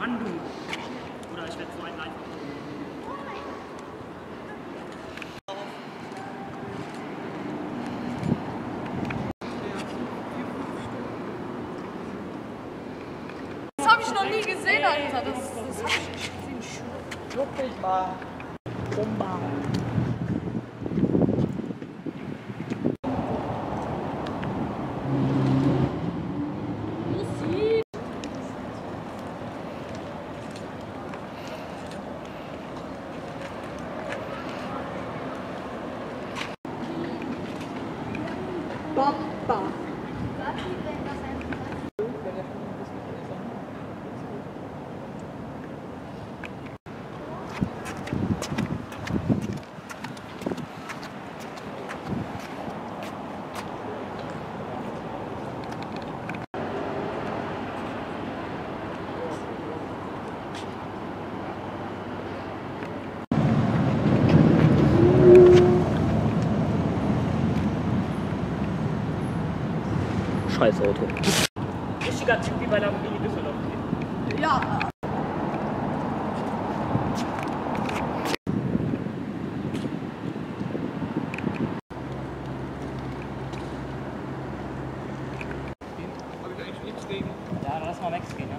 Mann, du. Oder ich werde so einen einfach. Das habe ich noch nie gesehen, Alter. Das, das hab ich. Juck mich mal. Bomba. Boppa. Thank you. Scheißauto. Richtiger Typ wie bei Lamborghini Düsseldorf. Ja. Ja, lass mal Max ja. Ne?